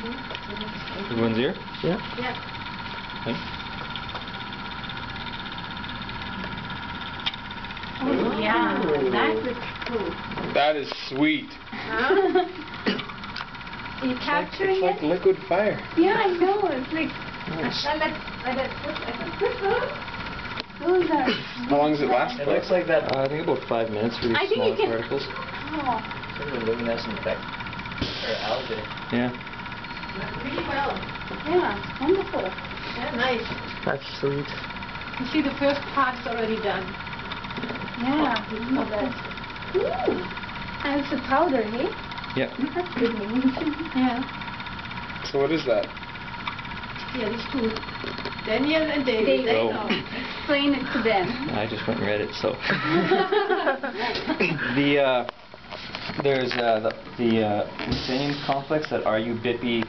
Everyone's here? Yeah. Yeah. Okay. Oh, yeah, that looks cool. That is sweet. Are you capturing It's like it? liquid fire. Yeah, I know, it's like, Nice. I let, I let. How long does it last It looks like that Uh, I think about five minutes for these I think smaller you can- particles. Oh, sort of luminescent effect. Or algae. Yeah. Really well. yeah, it's wonderful. Yeah, nice. That's sweet. You see the first part's already done. Yeah, it's not bad. Ooh, and it's a powder, hey? Yep. That's good news. Yeah. So what is that? Yeah, these two. Daniel and David, David. they Oh. know. Explain it to them. I just went and read it, so. the, uh, there's, uh, the, the, uh, ruthenium complex, that RU-BIP